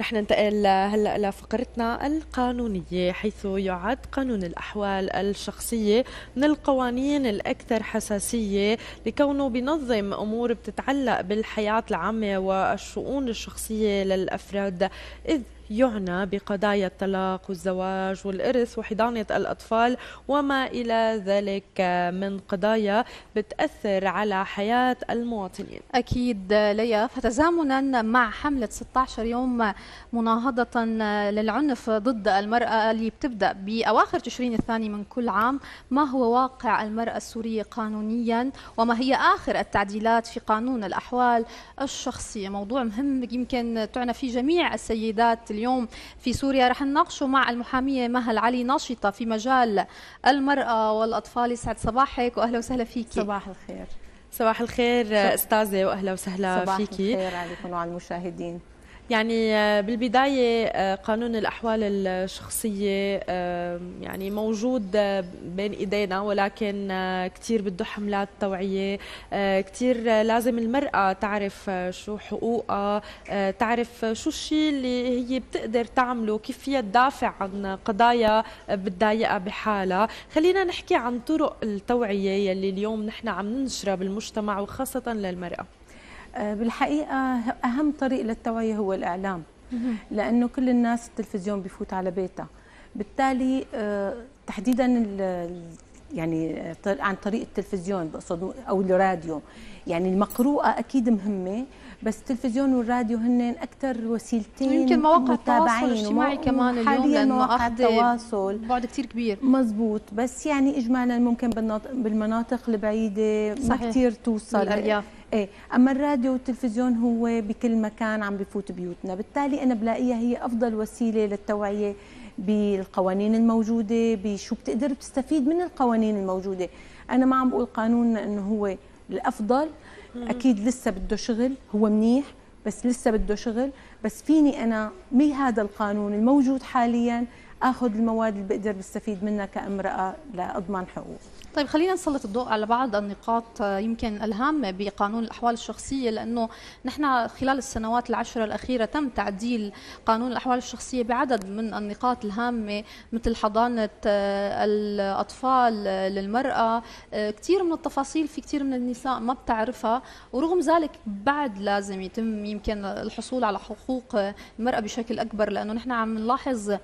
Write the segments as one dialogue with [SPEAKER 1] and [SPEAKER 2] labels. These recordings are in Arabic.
[SPEAKER 1] رح ننتقل هلأ لفقرتنا القانونية حيث يعد قانون الأحوال الشخصية من القوانين الأكثر حساسية لكونه بنظم أمور بتتعلق بالحياة العامة والشؤون الشخصية للأفراد. إذ يعنى بقضايا الطلاق والزواج والإرث وحضانة الأطفال وما إلى ذلك من قضايا بتأثر على حياة المواطنين.
[SPEAKER 2] أكيد ليا فتزامنا مع حملة 16 يوم مناهضة للعنف ضد المرأة اللي بتبدأ بأواخر تشرين الثاني من كل عام. ما هو واقع المرأة السورية قانونيا؟ وما هي آخر التعديلات في قانون الأحوال الشخصية؟ موضوع مهم يمكن تعنى فيه جميع السيدات اليوم في سوريا. رح نناقشه مع المحامية مها العلي ناشطة في مجال المرأة والأطفال. يسعد صباحك وأهلا وسهلا فيك
[SPEAKER 3] صباح الخير.
[SPEAKER 1] صباح الخير أستاذة وأهلا وسهلا
[SPEAKER 3] صباح
[SPEAKER 1] فيكي.
[SPEAKER 3] صباح الخير عليكم وعلى المشاهدين.
[SPEAKER 1] يعني آه، بالبداية آه، قانون الأحوال الشخصية آه، يعني موجود بين إيدينا ولكن كثير بده حملات توعية كثير لازم المرأة تعرف شو حقوقها تعرف شو الشيء اللي هي بتقدر تعمله كيف فيها تدافع عن قضايا بتضايقها بحالها. خلينا نحكي عن طرق التوعية يلي اليوم نحن عم ننشرها بالمجتمع وخاصة للمرأة.
[SPEAKER 3] آه، بالحقيقة أهم طريق للتوعية هو الإعلام لأنه كل الناس التلفزيون بفوت على بيتها. بالتالي آه، تحديدا يعني عن طريق التلفزيون بقصد أو الراديو. يعني المقروءة أكيد مهمة بس التلفزيون والراديو هن أكثر وسيلتين
[SPEAKER 2] يمكن مواقع التواصل الاجتماعي كمان اليوم لأنه
[SPEAKER 3] مواقع التواصل.
[SPEAKER 2] بعد كثير كبير.
[SPEAKER 3] مزبوط. بس يعني اجمالا ممكن بالمناطق البعيدة ما كثير توصل.
[SPEAKER 2] الارياف
[SPEAKER 3] إيه. أما الراديو والتلفزيون هو بكل مكان عم بفوت بيوتنا. بالتالي أنا بلاقيها هي أفضل وسيلة للتوعية بالقوانين الموجودة بشو بتقدر تستفيد من القوانين الموجودة. أنا ما عم بقول قانون إنه هو الأفضل أكيد لسه بده شغل هو منيح بس لسه بده شغل. بس فيني أنا بهذا القانون الموجود حاليا آخذ المواد اللي بقدر بستفيد منها كامرأة لاضمن حقوق.
[SPEAKER 2] طيب خلينا نسلط الضوء على بعض النقاط آه، يمكن الهامة بقانون الأحوال الشخصية لأنه نحن خلال السنوات العشره الأخيرة تم تعديل قانون الأحوال الشخصية بعدد من النقاط الهامة مثل حضانة آه، الأطفال آه، للمرأة كثير من التفاصيل في كثير من النساء ما بتعرفها ورغم ذلك بعد لازم يتم يمكن الحصول على حقوق المرأة بشكل أكبر لأنه نحن عم نلاحظ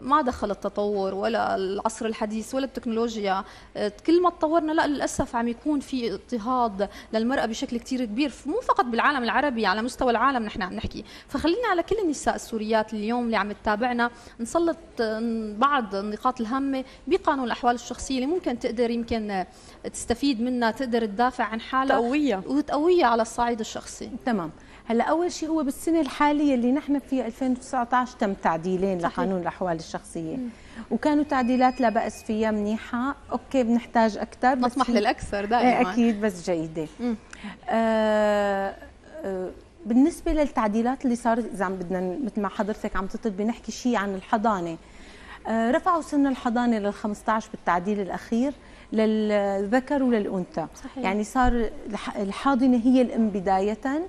[SPEAKER 2] ما دخل التطور ولا العصر الحديث ولا التكنولوجيا. آه، كل ما تطورنا لا للأسف عم يكون في اضطهاد للمرأة بشكل كثير كبير مو فقط بالعالم العربي على مستوى العالم نحن عم نحكي. فخلينا على كل النساء السوريات اليوم اللي عم تتابعنا نسلط آه، بعض النقاط الهامة بقانون الأحوال الشخصية اللي ممكن تقدر يمكن آه، تستفيد منها تقدر تدافع عن حالها
[SPEAKER 1] تقويها
[SPEAKER 2] وتقويها على الصعيد الشخصي.
[SPEAKER 3] تمام. هلا أول شيء هو بالسنة الحالية اللي نحن فيها 2019 تم تعديلين صحيح. لقانون الأحوال الشخصية. مم. وكانوا تعديلات لا بأس فيها منيحة. أوكي بنحتاج أكثر
[SPEAKER 2] بس نطمح للأكثر دائما.
[SPEAKER 3] إيه، أكيد بس جيدة. آه آه بالنسبة للتعديلات اللي صارت إذا عم بدنا مثل ما حضرتك عم تطلبي نحكي شيء عن الحضانة. آه رفعوا سن الحضانة لل 15 بالتعديل الأخير للذكر وللأنثى. صحيح. يعني صار الحاضنة هي الإم بداية.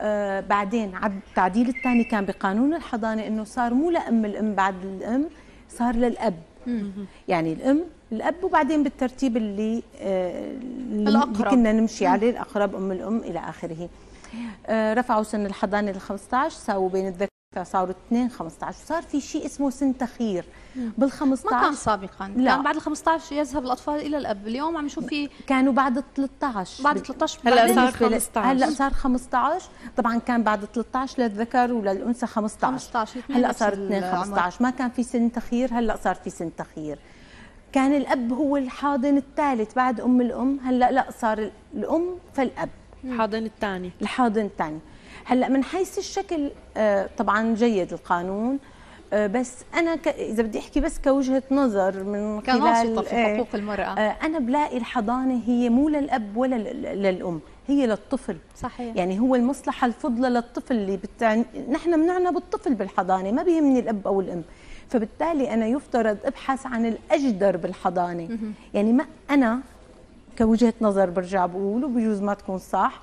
[SPEAKER 3] آه بعدين التعديل الثاني كان بقانون الحضانة إنه صار مو لأم الأم بعد الأم صار للأب. يعني الأم الأب وبعدين بالترتيب اللي, آه اللي كنا نمشي عليه الأقرب أم الأم إلى آخره. آه رفعوا سن الحضانة ل 15 ساووا بين الذكر فصاروا 2 15 وصار في شيء اسمه سن تخيير
[SPEAKER 2] بال 15 ما كان سابقا. لا. كان بعد ال 15 يذهب الأطفال إلى الأب. اليوم عم نشوف في
[SPEAKER 3] كانوا بعد ال 13
[SPEAKER 2] بعد 13
[SPEAKER 1] هلأ صار 15
[SPEAKER 3] هلأ صار 15 طبعا كان بعد 13 للذكر وللأنثى 15
[SPEAKER 2] 15
[SPEAKER 3] هلأ صار 2 15 ما كان في سن تخيير هلأ صار في سن تخيير كان الأب هو الحاضن الثالث بعد أم الأم. هلأ لا صار الأم فالأب.
[SPEAKER 1] الحاضن الثاني.
[SPEAKER 3] الحاضن الثاني. هلا من حيث الشكل آه، طبعا جيد القانون آه، بس أنا ك... إذا بدي أحكي بس كوجهة نظر من
[SPEAKER 2] خلال في آه، حقوق المرأة.
[SPEAKER 3] أنا بلاقي الحضانة هي مو للأب ولا للأم هي للطفل.
[SPEAKER 2] صحيح.
[SPEAKER 3] يعني هو المصلحة الفضلى للطفل اللي بتعني نحن بنعنى بالطفل بالحضانة ما بيهمني الأب أو الأم. فبالتالي أنا يفترض أبحث عن الأجدر بالحضانة. يعني ما أنا كوجهة نظر برجع بقول وبجوز ما تكون صح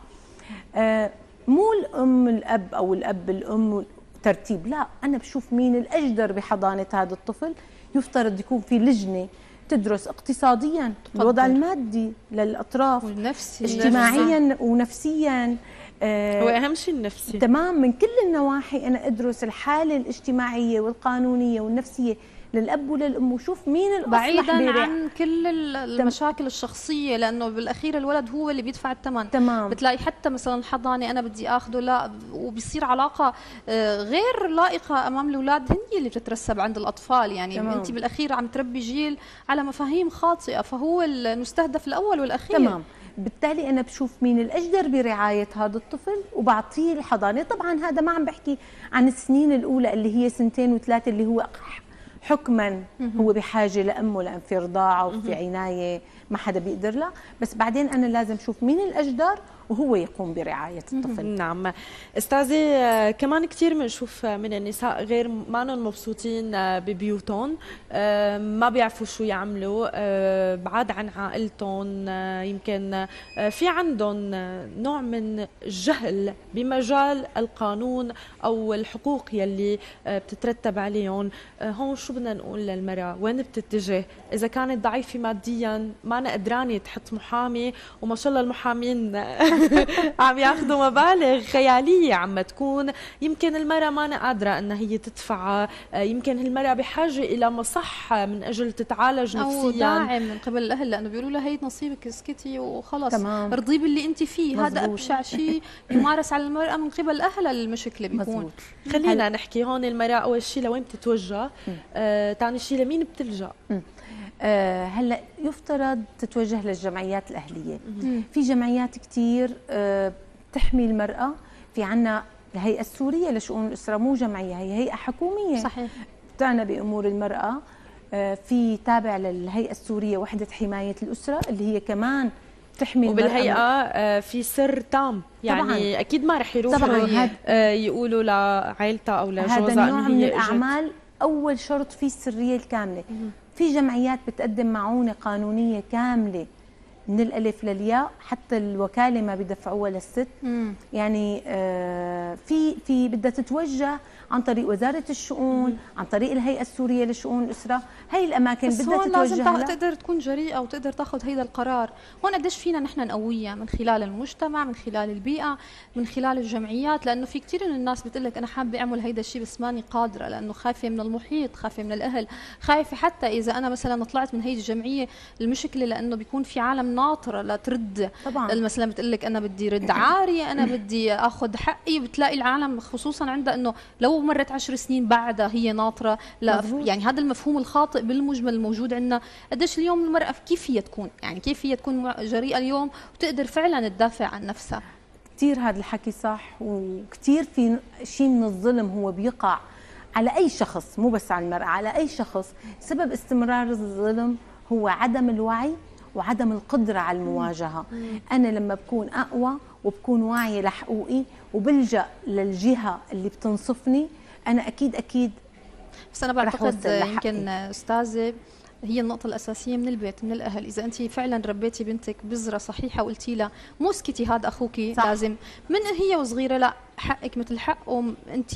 [SPEAKER 3] مو الأم الأب أو الأب الأم ترتيب لا أنا بشوف مين الأجدر بحضانة هذا الطفل يفترض يكون في لجنة تدرس اقتصاديا الوضع المادي للأطراف
[SPEAKER 2] والنفسي.
[SPEAKER 3] اجتماعيا ونفسيا
[SPEAKER 1] آه هو أهم شيء النفسي.
[SPEAKER 3] تمام من كل النواحي أنا أدرس الحالة الاجتماعية والقانونية والنفسية. للأب وللأم. وشوف مين الأصلح
[SPEAKER 2] بعيدا عن كل المشاكل الشخصية لأنه بالأخير الولد هو اللي بيدفع الثمن.
[SPEAKER 3] تمام.
[SPEAKER 2] بتلاقي حتى مثلا حضانه أنا بدي اخذه لا. وبصير علاقة آه، غير لائقة أمام الأولاد. هي اللي بتترسب عند الأطفال. يعني تمام. انت بالأخير عم تربي جيل على مفاهيم خاطئة فهو المستهدف الأول والأخير.
[SPEAKER 3] تمام. بالتالي أنا بشوف مين الأجدر برعاية هذا الطفل وبعطيه الحضانة. طبعا هذا ما عم بحكي عن السنين الأولى اللي هي سنتين وثلاثة اللي هو حكما هو بحاجة لأمه لأن في رضاعه وفي عناية ما حدا بيقدر له بس بعدين أنا لازم أشوف مين الاجدر وهو يقوم برعاية الطفل.
[SPEAKER 1] نعم. أستاذي آه، كمان كثير بنشوف من النساء غير ما مبسوطين آه، ببيوتهم آه، ما بيعرفوا شو يعملوا بعاد عن عائلتهم يمكن في عندهم نوع من الجهل بمجال القانون أو الحقوق يلي بتترتب عليهم. هون شو بدنا نقول للمرأة؟ وين بتتجه؟ إذا كانت ضعيفة ماديا ما أنا قدرانة تحط محامي وما شاء الله المحامين عم ياخذوا مبالغ خيالية عم تكون. يمكن المرأة ما قادرة انها هي تدفع يمكن المرأة بحاجة إلى مصحه من أجل تتعالج نفسيا.
[SPEAKER 2] أو داعم من قبل الأهل لأنه بيقولوا لها هي نصيبك اسكتي وخلص تمام. ارضي باللي أنت فيه. مزبوط. هذا ابشع شيء يمارس على المرأة من قبل اهلها المشكلة بيكون. مزبوط.
[SPEAKER 1] خلينا نحكي هون المرأة أول شيء لوين بتتوجه؟ آه ثاني شيء لمين بتلجأ؟
[SPEAKER 3] آه هلا يفترض تتوجه للجمعيات الأهلية. في جمعيات كثير آه بتحمي المرأة. في عنا الهيئة السورية لشؤون الأسرة مو جمعية هي هيئة حكومية.
[SPEAKER 2] صحيح.
[SPEAKER 3] بتعنى بأمور المرأة. آه في تابع للهيئة السورية وحدة حماية الأسرة اللي هي كمان تحمي
[SPEAKER 1] وبالهيئة آه في سر تام. يعني طبعاً. أكيد ما رح يروحوا طبعاً. آه يقولوا لعائلتها أو لجوزها
[SPEAKER 3] هذا النوع من الأعمال أول شرط فيه السرية الكاملة. في جمعيات بتقدم معونة قانونية كاملة. من الألف للياء حتى الوكالة ما بدفعوها للست مم. يعني آه في في بدها تتوجه عن طريق وزارة الشؤون مم. عن طريق الهيئة السورية لشؤون الأسرة. هي الأماكن
[SPEAKER 2] بس بدها هون لازم تقدر تكون جريئة وتقدر تاخذ هيدا القرار. هون قديش فينا نحن نقويها؟ من خلال المجتمع من خلال البيئة من خلال الجمعيات؟ لأنه في كثير من الناس بتقول لك أنا حابة أعمل هيدا الشيء بس ماني قادرة لأنه خايفة من المحيط خايفة من الأهل خايفة حتى إذا أنا مثلا طلعت من هي الجمعية المشكلة لأنه بيكون في عالم ناطره لترد طبعا. مثلا بتقول لك أنا بدي رد عاري أنا بدي آخذ حقي. بتلاقي العالم خصوصا عندها إنه لو مرت عشر سنين بعدها هي ناطرة. لا يعني هذا المفهوم الخاطئ بالمجمل الموجود عندنا. قديش اليوم المرأة كيف هي تكون؟ يعني كيف هي تكون جريئة اليوم وتقدر فعلا تدافع عن نفسها؟
[SPEAKER 3] كثير هذا الحكي صح وكثير في شيء من الظلم هو بيقع على أي شخص مو بس على المرأة على أي شخص. سبب استمرار الظلم هو عدم الوعي وعدم القدرة على المواجهة. أنا لما بكون أقوى وبكون واعية لحقوقي وبلجأ للجهة اللي بتنصفني أنا أكيد أكيد
[SPEAKER 2] بس أنا بعتقد يمكن أستاذة هي النقطة الأساسية من البيت من الأهل. إذا أنت فعلا ربيتي بنتك بذرة صحيحة وقلتي لها مو اسكتي هذا أخوك لازم. من هي وصغيرة؟ لا. حقك مثل حقه أنت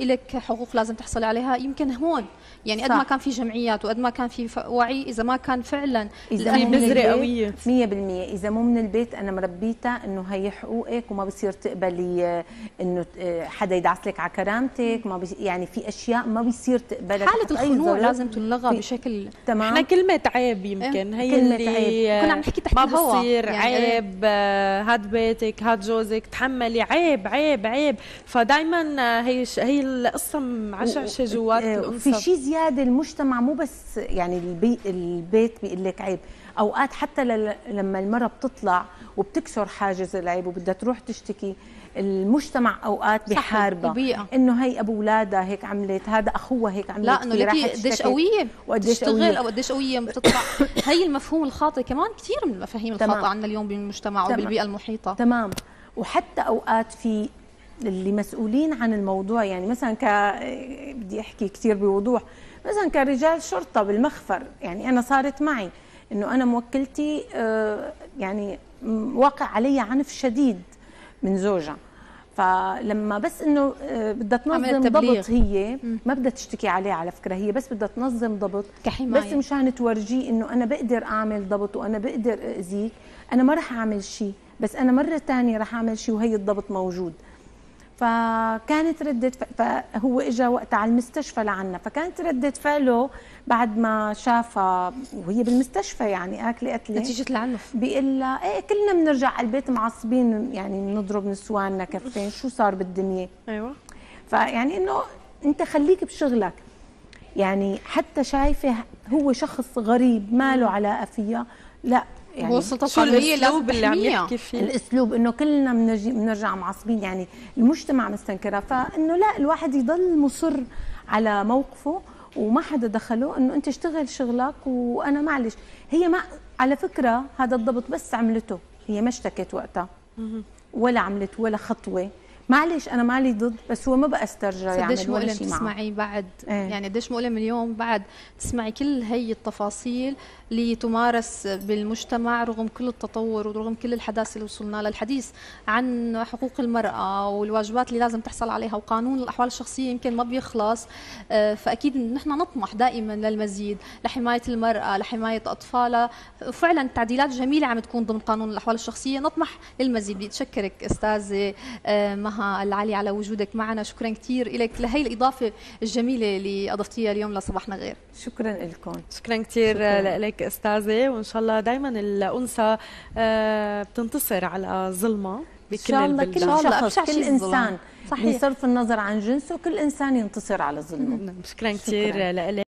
[SPEAKER 2] لك حقوق لازم تحصلي عليها. يمكن هون يعني قد ما كان في جمعيات وقد ما كان في وعي إذا ما كان فعلا
[SPEAKER 1] إذا في بذره قوية. 100%
[SPEAKER 3] إذا مو من البيت أنا مربيتها إنه هي حقوقك وما بصير تقبلي إنه حدا يدعس لك على كرامتك ما بي يعني في أشياء ما بيصير تقبلها.
[SPEAKER 2] حالة الخنوع لازم تلغى بشكل
[SPEAKER 1] تمام. إحنا كلمة عيب يمكن. هي كلمة اللي عيب. كنا عم نحكي تحت ما بصير يعني عيب آه، هاد بيتك هاد جوزك. تحملي عيب عيب عيب. عيب فدائما هي هي القصة معشعشه جوات الأنثى.
[SPEAKER 3] في شيء زيادة المجتمع مو بس يعني البي البيت بيقول لك عيب. أوقات حتى لما المرأة بتطلع وبتكسر حاجز العيب وبدها تروح تشتكي المجتمع أوقات بحاربها. إنه هي أبو اولادها هيك عملت هذا أخوها هيك عملت
[SPEAKER 2] لا إنه لكي قديش قوية. وقديش تشتغل أو قديش قوية بتطلع هي المفهوم الخاطئ كمان كثير من المفاهيم الخاطئة عندنا اليوم بالمجتمع وبالبيئه المحيطة.
[SPEAKER 3] تمام. وحتى أوقات في اللي مسؤولين عن الموضوع. يعني مثلا ك بدي أحكي كثير بوضوح. مثلا كرجال شرطة بالمخفر يعني أنا صارت معي إنه أنا موكلتي آه، يعني واقع علي عنف شديد من زوجها. فلما بس إنه آه، بدها تنظم ضبط هي ما بدها تشتكي عليه على فكرة هي بس بدها تنظم ضبط. كحماية. بس مشان تورجيه إنه أنا بقدر أعمل ضبط وأنا بقدر اذيك أنا ما رح أعمل شيء بس أنا مرة ثانية رح أعمل شيء وهي الضبط موجود. فكانت ردة فهو اجى وقتها على المستشفى لعنا. فكانت ردة فعله بعد ما شافها وهي بالمستشفى يعني أكلة قتله
[SPEAKER 2] نتيجة العنف
[SPEAKER 3] بيقول لها إيه كلنا بنرجع على البيت معصبين يعني بنضرب نسواننا كفين. شو صار بالدنيا؟
[SPEAKER 1] أيوه.
[SPEAKER 3] فيعني إنه أنت خليك بشغلك. يعني حتى شايفه هو شخص غريب ما له علاقة فيها. لا.
[SPEAKER 2] يعني هو السلطه القانونيه
[SPEAKER 1] الأسلوب اللي عم يحكي فيه؟
[SPEAKER 3] الأسلوب إنه كلنا بنرجع معصبين يعني المجتمع مستنكرها فإنه لا الواحد يضل مصر على موقفه وما حدا دخله إنه أنت اشتغل شغلك وأنا معلش. هي ما على فكرة هذا الضبط بس عملته هي ما اشتكت وقتها. ولا عملت ولا خطوة. معلش أنا مالي ضد بس هو ما بقى استرجع
[SPEAKER 2] يعمل قديش مؤلم تسمعي بعد إيه؟ يعني قديش مؤلم اليوم بعد تسمعي كل هي التفاصيل اللي تمارس بالمجتمع رغم كل التطور ورغم كل الحداثه اللي وصلنا للحديث عن حقوق المرأة والواجبات اللي لازم تحصل عليها وقانون الأحوال الشخصية يمكن ما بيخلص آه، فأكيد نحن نطمح دائما للمزيد لحماية المرأة لحماية أطفالها. فعلا تعديلات جميلة عم تكون ضمن قانون الأحوال الشخصية. نطمح للمزيد. بدي اتشكرك أستاذة آه، مها العلي على وجودك معنا. شكرا كثير لك لهي الإضافة الجميلة اللي أضفتيها اليوم لصباحنا غير.
[SPEAKER 3] شكرا لكم.
[SPEAKER 1] شكرا كثير لك أستاذة. وإن شاء الله دائما الأنثى آه، بتنتصر على ظلمها
[SPEAKER 3] بكل البلدان. كل شخص كل إنسان. صحيح. بصرف النظر عن جنسه كل إنسان ينتصر على ظلمه.
[SPEAKER 1] شكرا كثير لك